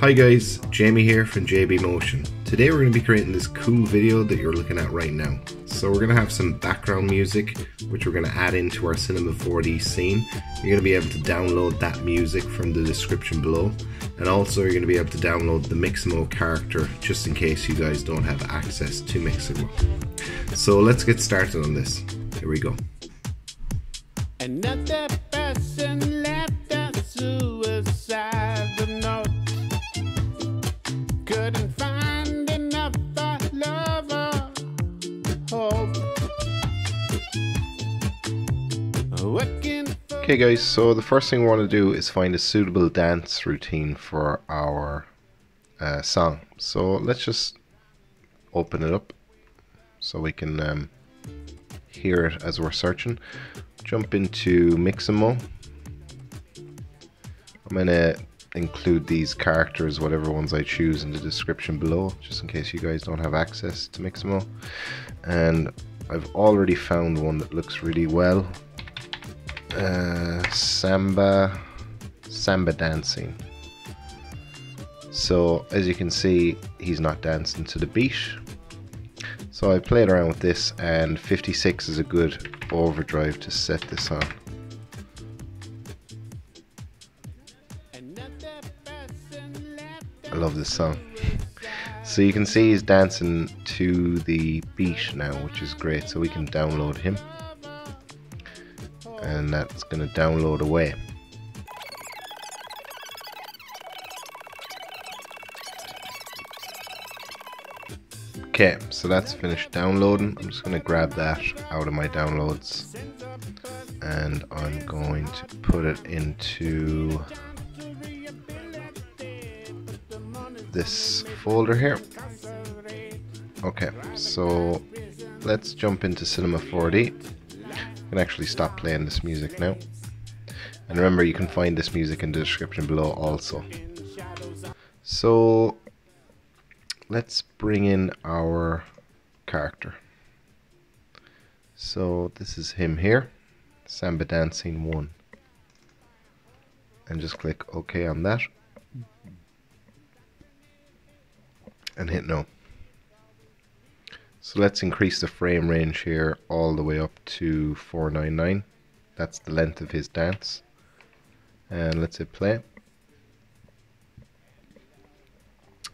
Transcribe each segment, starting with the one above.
Hi guys, Jamie here from JB Mocean. Today we're going to be creating this cool video that you're looking at right now. So we're going to have some background music which we're going to add into our Cinema 4D scene. You're going to be able to download that music from the description below and also you're going to be able to download the Mixamo character just in case you guys don't have access to Mixamo. So let's get started on this. Here we go. Guys, so the first thing we want to do is find a suitable dance routine for our uh, song. So let's just open it up so we can um, hear it as we're searching. Jump into Mixamo. I'm gonna include these characters, whatever ones I choose, in the description below, just in case you guys don't have access to Mixamo. And I've already found one that looks really well uh, samba samba dancing. So as you can see he's not dancing to the beat. So I played around with this and 56 is a good overdrive to set this on. I love this song. So you can see he's dancing to the beat now which is great. So we can download him and that's going to download away Okay, so that's finished downloading. I'm just going to grab that out of my downloads and I'm going to put it into this folder here. Okay, so let's jump into Cinema 4D. Can actually stop playing this music now. And remember, you can find this music in the description below also. So let's bring in our character. So this is him here, Samba Dancing 1. And just click OK on that. And hit no. So let's increase the frame range here all the way up to 499. That's the length of his dance. And let's hit play.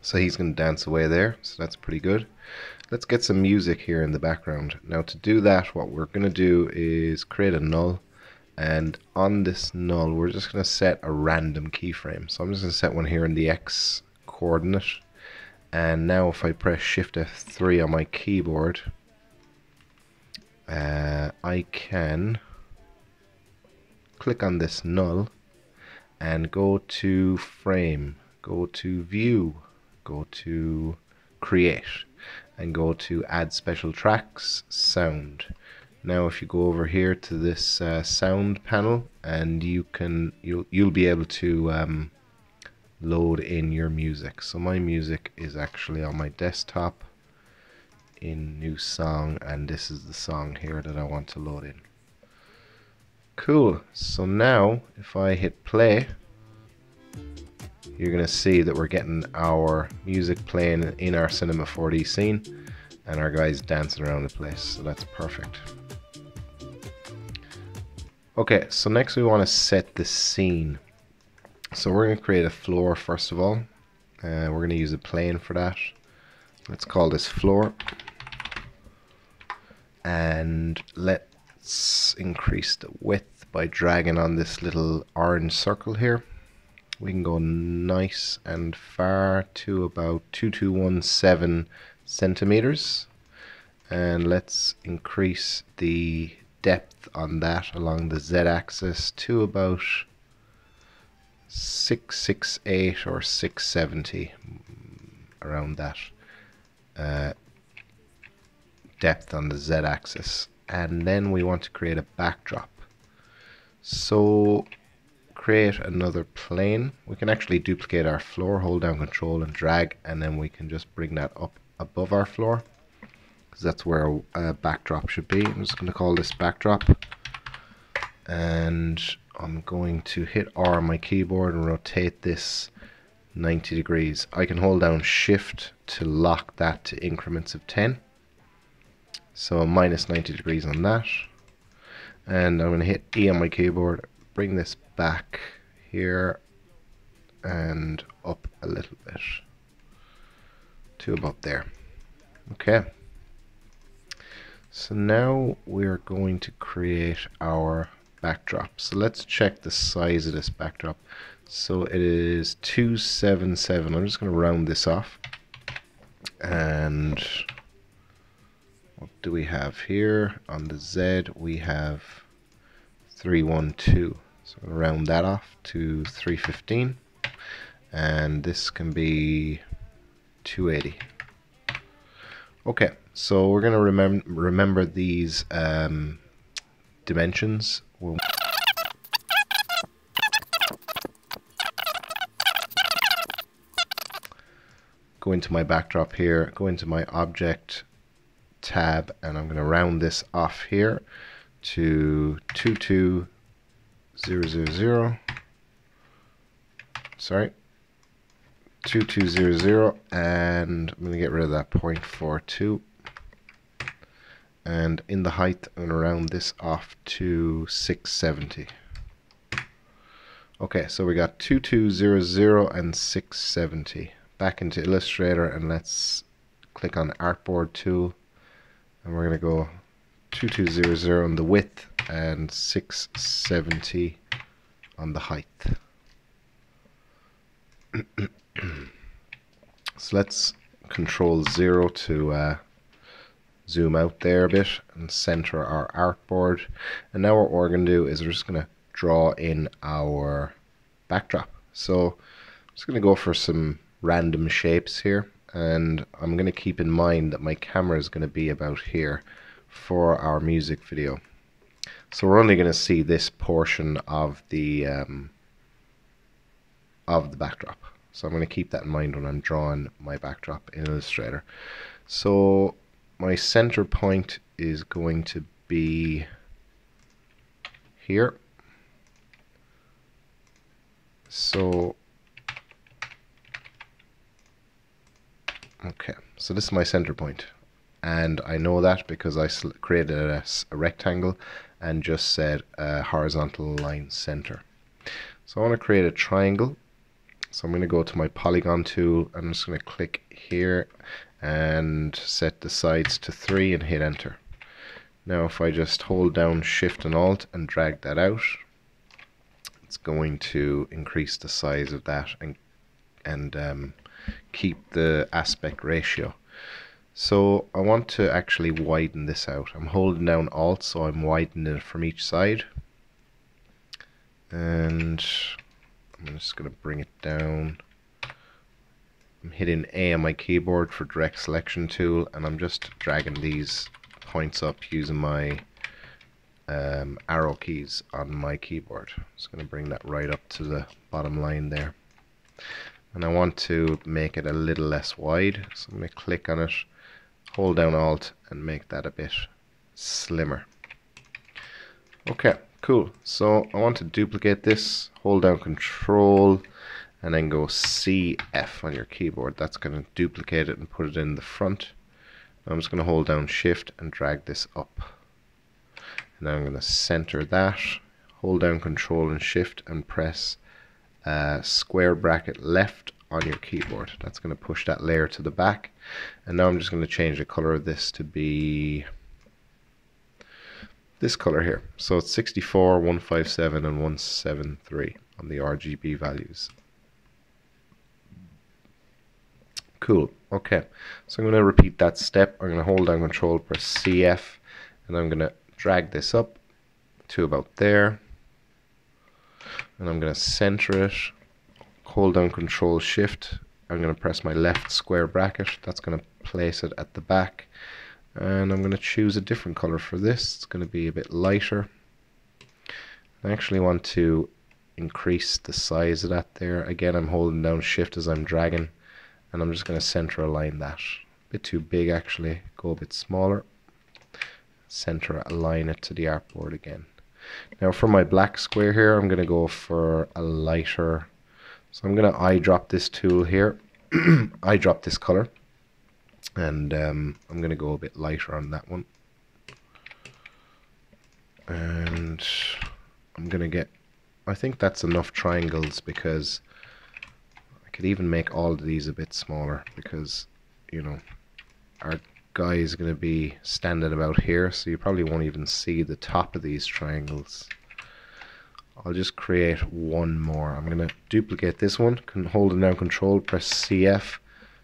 So he's going to dance away there, so that's pretty good. Let's get some music here in the background. Now to do that, what we're going to do is create a null. And on this null, we're just going to set a random keyframe. So I'm just going to set one here in the X coordinate and now if I press shift F3 on my keyboard uh, I can click on this null and go to frame go to view go to create and go to add special tracks sound. Now if you go over here to this uh, sound panel and you can you'll you'll be able to um, load in your music. So my music is actually on my desktop in new song and this is the song here that I want to load in. Cool. So now if I hit play you're going to see that we're getting our music playing in our Cinema 4D scene and our guys dancing around the place. So that's perfect. Okay, so next we want to set the scene. So we're going to create a floor first of all. Uh, we're going to use a plane for that. Let's call this floor. And let's increase the width by dragging on this little orange circle here. We can go nice and far to about 2217 centimeters. And let's increase the depth on that along the z-axis to about 668 or 670 around that uh, depth on the z-axis. And then we want to create a backdrop. So create another plane. We can actually duplicate our floor hold down control and drag and then we can just bring that up above our floor. Because that's where a backdrop should be. I'm just going to call this backdrop. And I'm going to hit R on my keyboard and rotate this 90 degrees. I can hold down shift to lock that to increments of 10. So minus 90 degrees on that. And I'm going to hit E on my keyboard, bring this back here and up a little bit to about there. Okay. So now we're going to create our backdrop. So let's check the size of this backdrop. So it is 277. I'm just going to round this off. And what do we have here? On the Z we have 312. So I'll round that off to 315. And this can be 280. Okay, so we're going to remem remember these um, dimensions. We'll go into my backdrop here, go into my object tab, and I'm going to round this off here to 22000. Sorry. 2200 and I'm going to get rid of that 0.42 and in the height going to round this off to 670 okay so we got 2200 and 670 back into Illustrator and let's click on Artboard tool and we're going to go 2200 on the width and 670 on the height. So let's control zero to uh, zoom out there a bit and center our artboard. And now what we're going to do is we're just going to draw in our backdrop. So I'm just going to go for some random shapes here and I'm going to keep in mind that my camera is going to be about here for our music video. So we're only going to see this portion of the um, of the backdrop. So I'm going to keep that in mind when I'm drawing my backdrop in Illustrator. So my center point is going to be here. So, okay, so this is my center point. And I know that because I created a, a rectangle and just said a horizontal line center. So I want to create a triangle so I'm going to go to my polygon tool. I'm just going to click here and set the sides to 3 and hit enter. Now if I just hold down shift and alt and drag that out, it's going to increase the size of that and, and um, keep the aspect ratio. So I want to actually widen this out. I'm holding down alt so I'm widening it from each side. And I'm just going to bring it down. I'm hitting A on my keyboard for direct selection tool and I'm just dragging these points up using my um, arrow keys on my keyboard. Just going to bring that right up to the bottom line there. And I want to make it a little less wide, so I'm going to click on it, hold down Alt, and make that a bit slimmer. Okay, Cool. So I want to duplicate this, hold down control and then go CF on your keyboard. That's going to duplicate it and put it in the front. I'm just going to hold down shift and drag this up. And then I'm going to center that, hold down control and shift and press uh, square bracket left on your keyboard. That's going to push that layer to the back. And now I'm just going to change the color of this to be this color here. So it's 64, 157 and 173 on the RGB values. Cool. Okay. So I'm going to repeat that step. I'm going to hold down control, press CF, and I'm going to drag this up to about there. And I'm going to center it, hold down control shift. I'm going to press my left square bracket. That's going to place it at the back and I'm going to choose a different color for this it's going to be a bit lighter I actually want to increase the size of that there again I'm holding down shift as I'm dragging and I'm just going to center align that. A bit too big actually. Go a bit smaller. Center align it to the artboard again. Now for my black square here I'm going to go for a lighter. So I'm going to eyedrop this tool here, eyedrop this color, and um, I'm going to go a bit lighter on that one. And I'm going to get, I think that's enough triangles because could even make all of these a bit smaller because, you know, our guy is going to be standing about here, so you probably won't even see the top of these triangles. I'll just create one more. I'm going to duplicate this one, can hold it down control, press CF.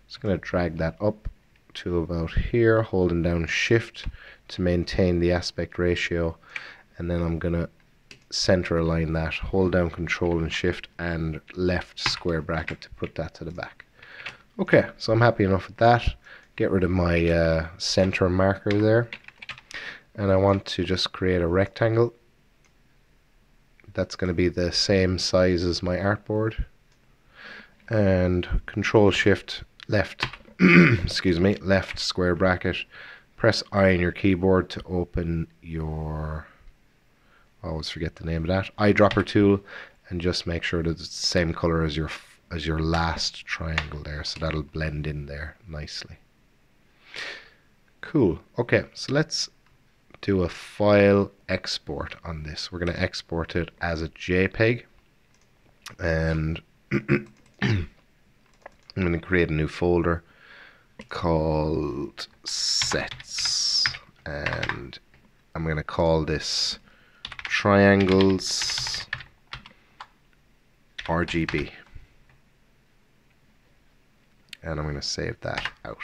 Just going to drag that up to about here, holding down shift to maintain the aspect ratio. And then I'm going to center align that, hold down control and shift and left square bracket to put that to the back. Okay, so I'm happy enough with that. Get rid of my uh, center marker there. And I want to just create a rectangle that's going to be the same size as my artboard and control shift left excuse me left square bracket press I on your keyboard to open your Always forget the name of that. Eyedropper tool and just make sure that it's the same color as your as your last triangle there. So that'll blend in there nicely. Cool. Okay so let's do a file export on this. We're going to export it as a JPEG and I'm going to create a new folder called sets and I'm going to call this triangles RGB and I'm going to save that out.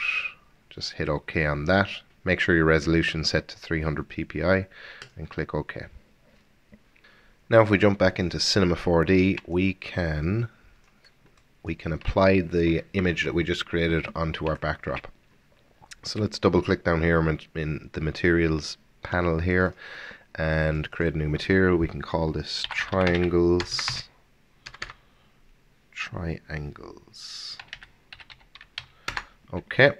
Just hit OK on that Make sure your resolution set to 300 ppi and click OK. Now if we jump back into Cinema 4D, we can we can apply the image that we just created onto our backdrop. So let's double click down here in the materials panel here and create a new material. We can call this triangles. Triangles. Okay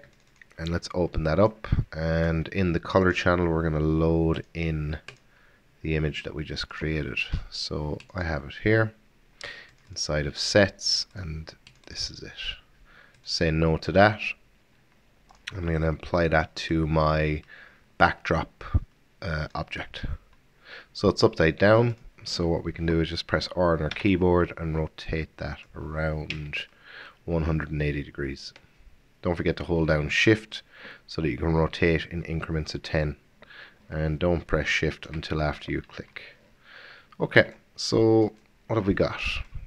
and let's open that up. And in the color channel we're going to load in the image that we just created. So I have it here inside of sets and this is it. Say no to that. I'm going to apply that to my backdrop uh, object so it's upside down so what we can do is just press R on our keyboard and rotate that around 180 degrees don't forget to hold down shift so that you can rotate in increments of 10 and don't press shift until after you click. Okay, so what have we got?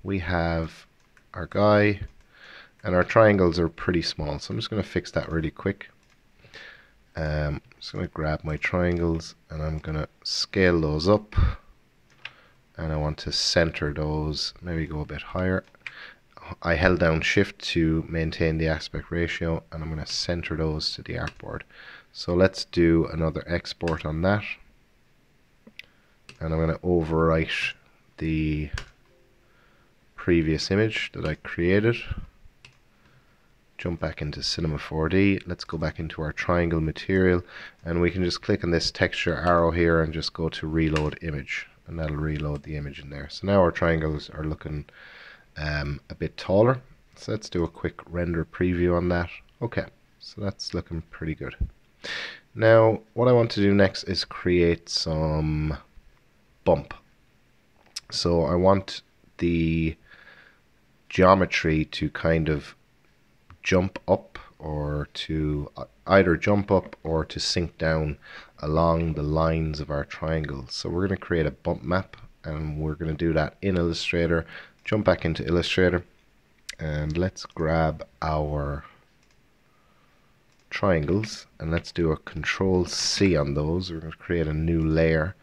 We have our guy and our triangles are pretty small so I'm just going to fix that really quick. Um, I'm just going to grab my triangles and I'm going to scale those up and I want to center those, maybe go a bit higher I held down shift to maintain the aspect ratio and I'm going to center those to the artboard. So let's do another export on that. And I'm going to overwrite the previous image that I created. Jump back into Cinema 4D. Let's go back into our triangle material and we can just click on this texture arrow here and just go to reload image and that'll reload the image in there. So now our triangles are looking um, a bit taller. So let's do a quick render preview on that. Okay, so that's looking pretty good. Now, what I want to do next is create some bump. So I want the geometry to kind of jump up or to uh, either jump up or to sink down along the lines of our triangle. So we're going to create a bump map and we're going to do that in Illustrator jump back into Illustrator and let's grab our triangles and let's do a control C on those. We're going to create a new layer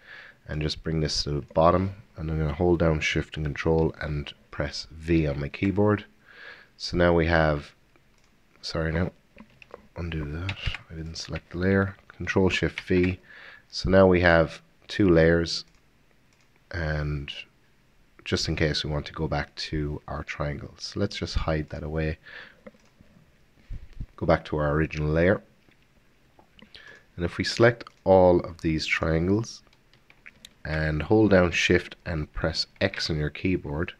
and just bring this to the bottom and I'm going to hold down shift and control and press V on my keyboard. So now we have, sorry now, undo that, I didn't select the layer, control shift V. So now we have two layers and just in case we want to go back to our triangles. So let's just hide that away. Go back to our original layer. And if we select all of these triangles and hold down shift and press X on your keyboard,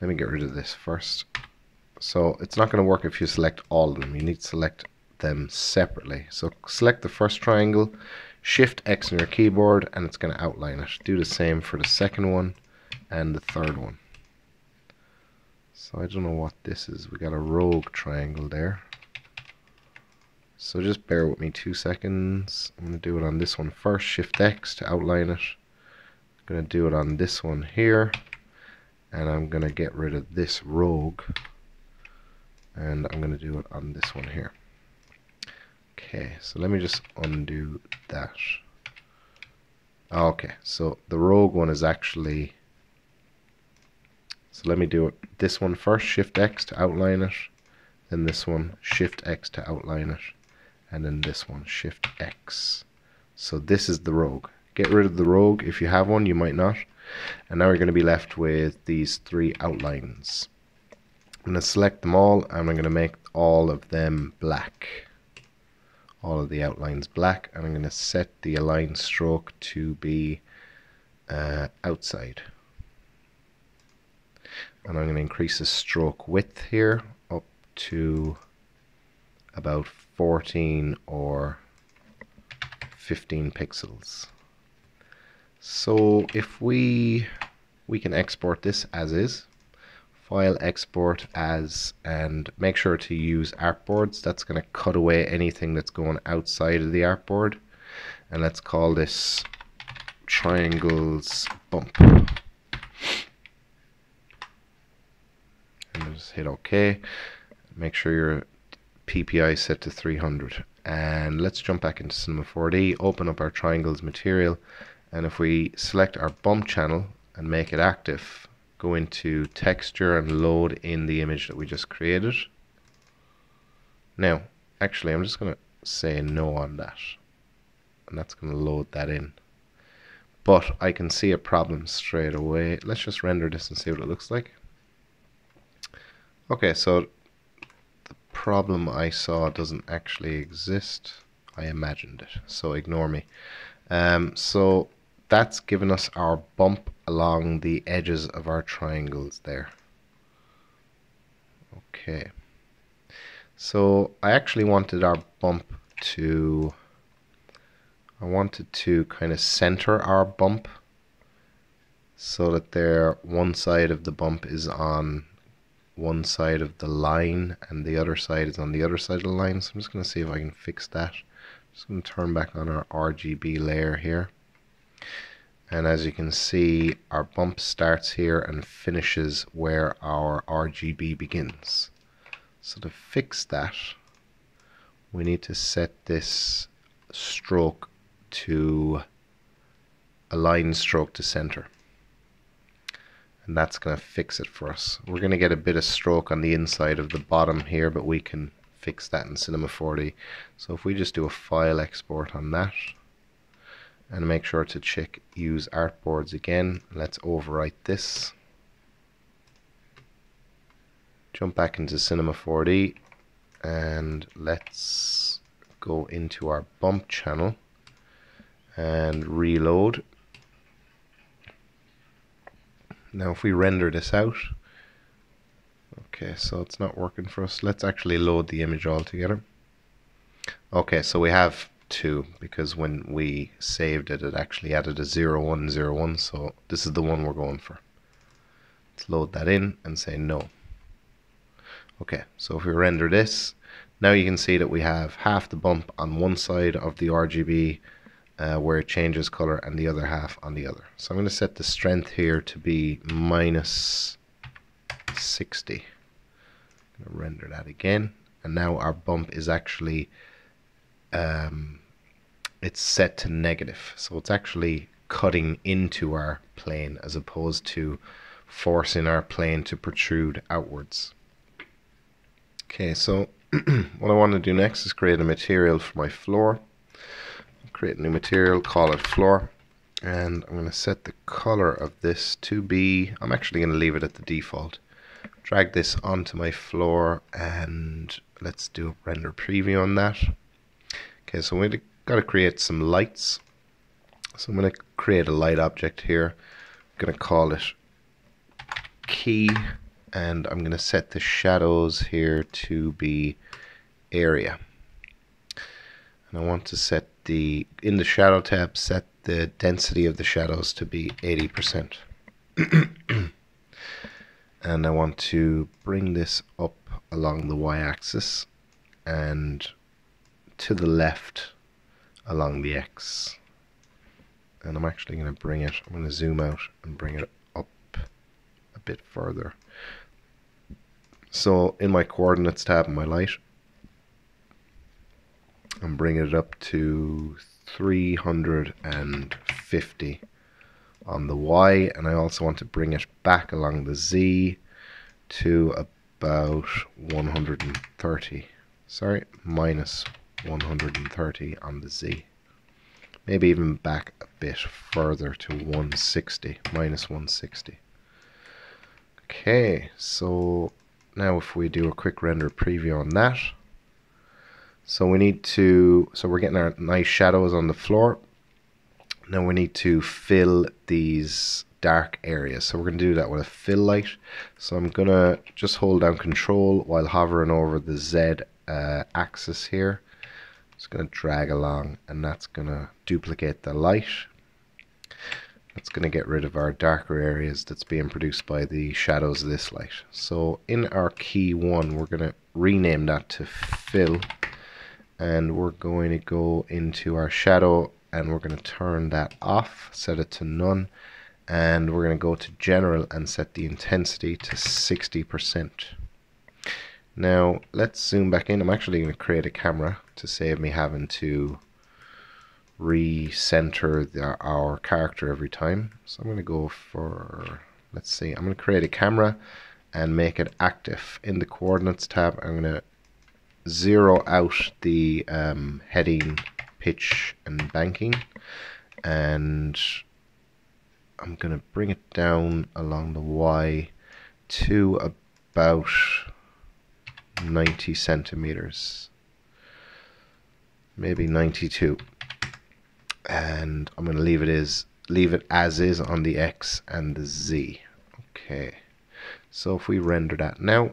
let me get rid of this first. So it's not going to work if you select all of them. You need to select them separately. So select the first triangle, Shift X on your keyboard, and it's going to outline it. Do the same for the second one and the third one. So I don't know what this is. We got a rogue triangle there. So just bear with me two seconds. I'm going to do it on this one first. Shift X to outline it. I'm going to do it on this one here. And I'm going to get rid of this rogue. And I'm going to do it on this one here. Okay, so let me just undo that. Okay, so the rogue one is actually so let me do it this one first, Shift X to outline it, then this one, Shift X to outline it, and then this one, Shift X. So this is the rogue. Get rid of the rogue if you have one, you might not. And now we're going to be left with these three outlines. I'm going to select them all and I'm going to make all of them black. All of the outlines black and I'm going to set the align stroke to be uh, outside and I'm going to increase the stroke width here up to about 14 or 15 pixels. So if we we can export this as is, file export as and make sure to use artboards. That's going to cut away anything that's going outside of the artboard. And let's call this triangles bump. and just hit OK. Make sure your PPI is set to 300. And let's jump back into Cinema 4D, open up our triangles material, and if we select our bump channel and make it active, go into texture and load in the image that we just created. Now, actually, I'm just going to say no on that. And that's going to load that in. But I can see a problem straight away. Let's just render this and see what it looks like. Okay, so the problem I saw doesn't actually exist. I imagined it, so ignore me. Um, so that's given us our bump along the edges of our triangles there. Okay. So I actually wanted our bump to I wanted to kind of center our bump so that there one side of the bump is on one side of the line and the other side is on the other side of the line. So I'm just going to see if I can fix that. Just going to turn back on our RGB layer here. And as you can see, our bump starts here and finishes where our RGB begins. So to fix that, we need to set this stroke to align stroke to center and that's going to fix it for us. We're going to get a bit of stroke on the inside of the bottom here, but we can fix that in Cinema 4D. So if we just do a file export on that, and make sure to check use artboards again, let's overwrite this. Jump back into Cinema 4D, and let's go into our bump channel and reload now if we render this out, okay, so it's not working for us. Let's actually load the image altogether. Okay, so we have two because when we saved it, it actually added a 0101, so this is the one we're going for. Let's load that in and say no. Okay, so if we render this, now you can see that we have half the bump on one side of the RGB uh, where it changes color and the other half on the other. So I'm going to set the strength here to be minus 60. I'm going to render that again. And now our bump is actually, um, it's set to negative. So it's actually cutting into our plane as opposed to forcing our plane to protrude outwards. Okay, so what I want to do next is create a material for my floor create a new material, call it floor, and I'm going to set the color of this to be, I'm actually going to leave it at the default. Drag this onto my floor and let's do a render preview on that. Okay, so we've got to create some lights. So I'm going to create a light object here. I'm going to call it key and I'm going to set the shadows here to be area. And I want to set the, in the shadow tab, set the density of the shadows to be 80%. and I want to bring this up along the y-axis and to the left along the x. And I'm actually going to bring it I'm going to zoom out and bring it up a bit further. So in my coordinates tab in my light I'm bringing it up to 350 on the Y and I also want to bring it back along the Z to about 130 sorry minus 130 on the Z maybe even back a bit further to 160 minus 160 okay so now if we do a quick render preview on that so we need to so we're getting our nice shadows on the floor now we need to fill these dark areas. So we're going to do that with a fill light. So I'm going to just hold down control while hovering over the Z uh, axis here. It's going to drag along and that's going to duplicate the light. That's going to get rid of our darker areas that's being produced by the shadows of this light. So in our key 1 we're going to rename that to fill and we're going to go into our shadow and we're going to turn that off, set it to none, and we're going to go to general and set the intensity to 60%. Now let's zoom back in. I'm actually going to create a camera to save me having to recenter our character every time. So I'm going to go for, let's see, I'm going to create a camera and make it active. In the coordinates tab, I'm going to zero out the um, heading pitch and banking and I'm going to bring it down along the Y to about 90 centimeters maybe 92 and I'm going to leave it as leave it as is on the X and the Z okay so if we render that now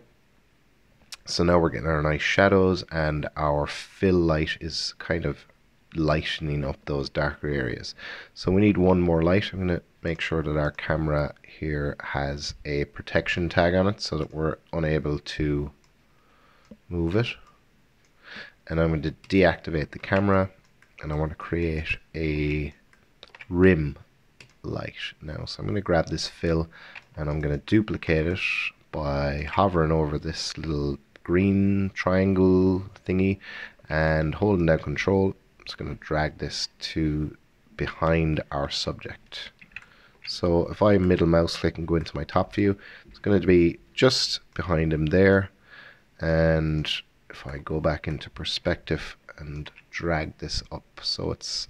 so now we're getting our nice shadows and our fill light is kind of lightening up those darker areas. So we need one more light. I'm going to make sure that our camera here has a protection tag on it so that we're unable to move it. And I'm going to deactivate the camera and I want to create a rim light now. So I'm going to grab this fill and I'm going to duplicate it by hovering over this little green triangle thingy and holding down control I'm just going to drag this to behind our subject. So if I middle mouse click and go into my top view, it's going to be just behind him there. And if I go back into perspective and drag this up so it's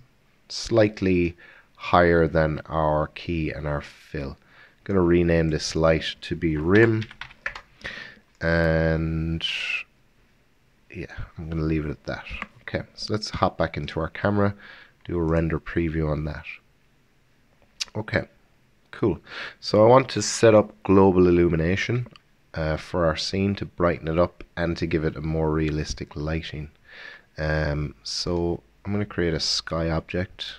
slightly higher than our key and our fill. I'm going to rename this light to be rim and yeah I'm going to leave it at that Okay, so let's hop back into our camera, do a render preview on that. Okay, cool. So I want to set up global illumination uh, for our scene to brighten it up and to give it a more realistic lighting. Um, so I'm going to create a sky object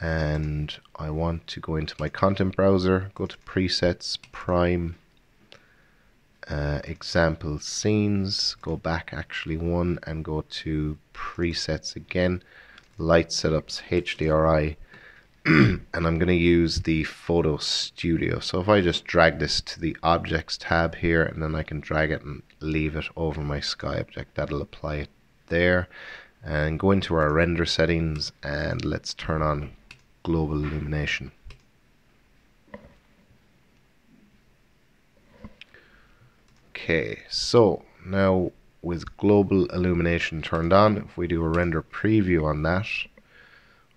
and I want to go into my content browser, go to presets, prime, uh, example scenes, go back actually one and go to presets again, light setups, HDRI, and I'm going to use the photo studio. So if I just drag this to the objects tab here and then I can drag it and leave it over my sky object, that'll apply it there. And go into our render settings and let's turn on global illumination. Okay, so now with global illumination turned on, if we do a render preview on that,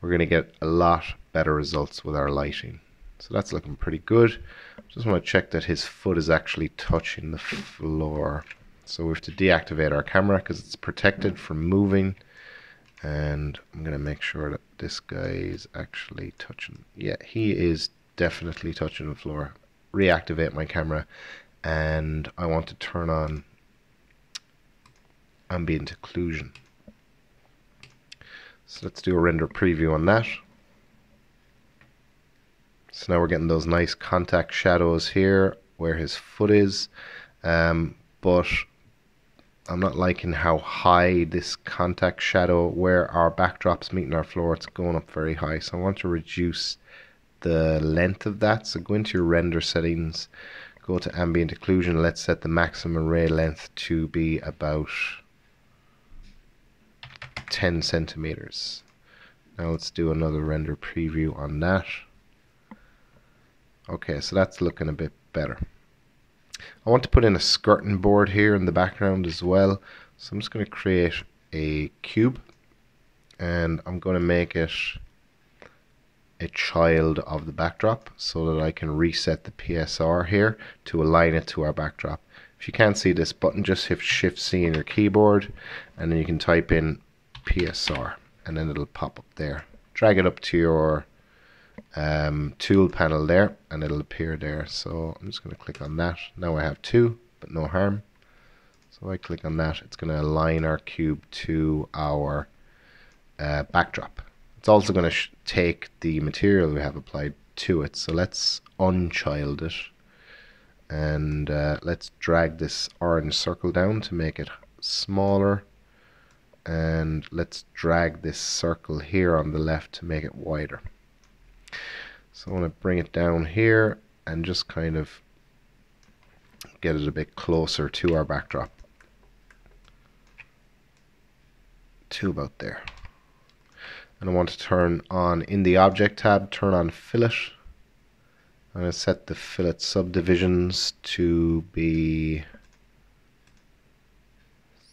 we're going to get a lot better results with our lighting. So that's looking pretty good. Just want to check that his foot is actually touching the floor. So we have to deactivate our camera because it's protected from moving. And I'm going to make sure that this guy is actually touching. Yeah, he is definitely touching the floor. Reactivate my camera and I want to turn on ambient occlusion. So let's do a render preview on that. So now we're getting those nice contact shadows here where his foot is. Um, but I'm not liking how high this contact shadow where our backdrop's meeting our floor. It's going up very high. So I want to reduce the length of that. So go into your render settings, go to ambient occlusion. Let's set the maximum ray length to be about 10 centimeters. Now let's do another render preview on that. Okay, so that's looking a bit better. I want to put in a skirting board here in the background as well. So I'm just going to create a cube and I'm going to make it a child of the backdrop so that I can reset the PSR here to align it to our backdrop. If you can't see this button, just hit Shift C in your keyboard and then you can type in PSR and then it'll pop up there. Drag it up to your um, tool panel there and it'll appear there. So I'm just going to click on that. Now I have two, but no harm. So I click on that, it's going to align our cube to our uh, backdrop. It's also going to take the material we have applied to it. So let's unchild it and uh, let's drag this orange circle down to make it smaller and let's drag this circle here on the left to make it wider. So I want to bring it down here and just kind of get it a bit closer to our backdrop. To about there. And I want to turn on, in the Object tab, turn on Fillet. I'm going to set the fillet subdivisions to be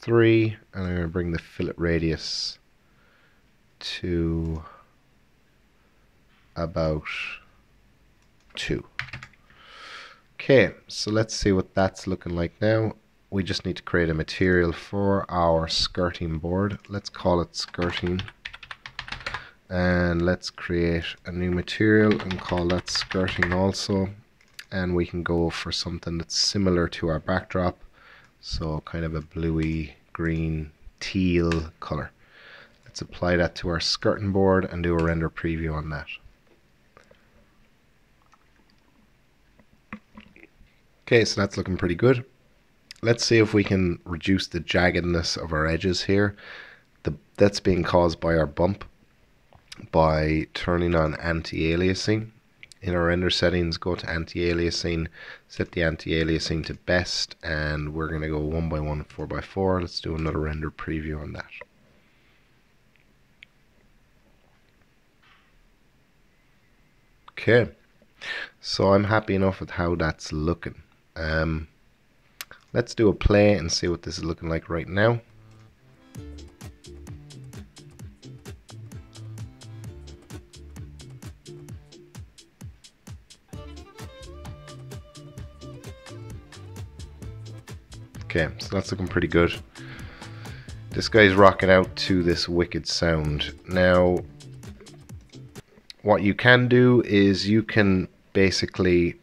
3 and I'm going to bring the fillet radius to about 2. Okay, so let's see what that's looking like now. We just need to create a material for our skirting board. Let's call it skirting. And let's create a new material and call that skirting also. And we can go for something that's similar to our backdrop so kind of a bluey green teal color. Let's apply that to our skirting board and do a render preview on that. Okay, so that's looking pretty good. Let's see if we can reduce the jaggedness of our edges here. The, that's being caused by our bump by turning on anti-aliasing in our render settings, go to anti-aliasing, set the anti-aliasing to best, and we're going to go 1 by 1 4 by 4 Let's do another render preview on that. Okay, so I'm happy enough with how that's looking. Um, let's do a play and see what this is looking like right now. Okay, so that's looking pretty good. This guy's rocking out to this wicked sound. Now, what you can do is you can basically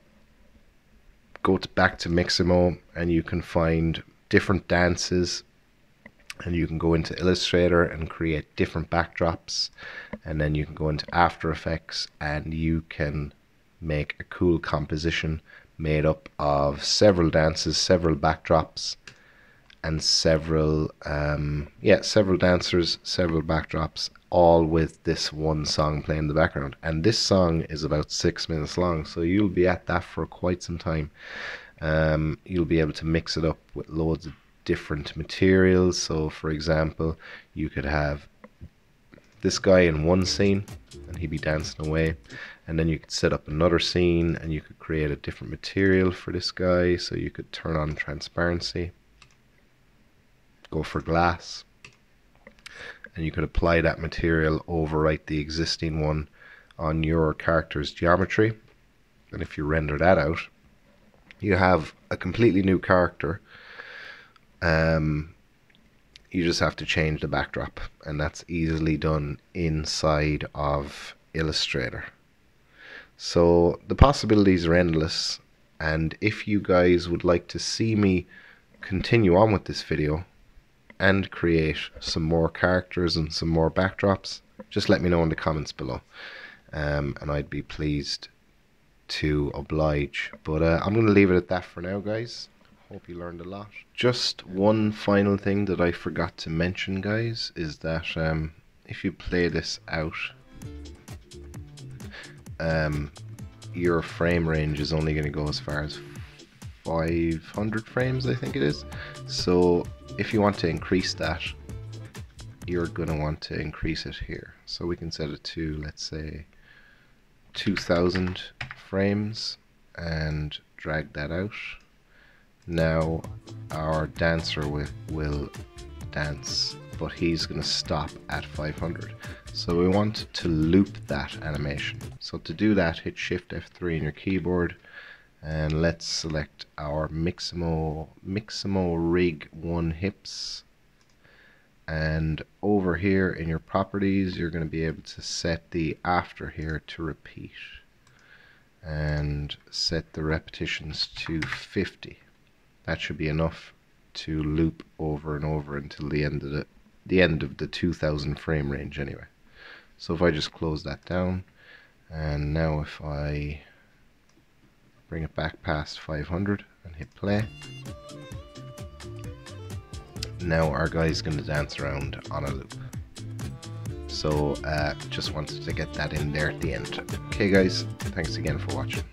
go to back to Mixamo and you can find different dances and you can go into Illustrator and create different backdrops and then you can go into After Effects and you can make a cool composition made up of several dances, several backdrops and several um, yeah several dancers several backdrops all with this one song playing in the background. And this song is about six minutes long so you'll be at that for quite some time. Um, you'll be able to mix it up with loads of different materials. So for example you could have this guy in one scene and he'd be dancing away. And then you could set up another scene and you could create a different material for this guy. So you could turn on transparency go for glass and you could apply that material overwrite the existing one on your character's geometry. And if you render that out you have a completely new character. Um, you just have to change the backdrop and that's easily done inside of Illustrator. So the possibilities are endless And if you guys would like to see me continue on with this video and create some more characters and some more backdrops, just let me know in the comments below. Um, and I'd be pleased to oblige. But uh, I'm going to leave it at that for now, guys. Hope you learned a lot. Just one final thing that I forgot to mention, guys, is that um, if you play this out, um, your frame range is only going to go as far as 500 frames, I think it is. So if you want to increase that, you're going to want to increase it here. So we can set it to, let's say, 2000 frames and drag that out. Now our dancer will, will dance, but he's going to stop at 500. So we want to loop that animation. So to do that, hit Shift F3 on your keyboard and let's select our Mixamo, Mixamo Rig 1 hips. And over here in your properties you're going to be able to set the after here to repeat. And set the repetitions to 50 that should be enough to loop over and over until the end of the the end of the 2000 frame range anyway. So if I just close that down and now if I bring it back past 500 and hit play now our guy's going to dance around on a loop. So uh, just wanted to get that in there at the end. Okay guys, thanks again for watching.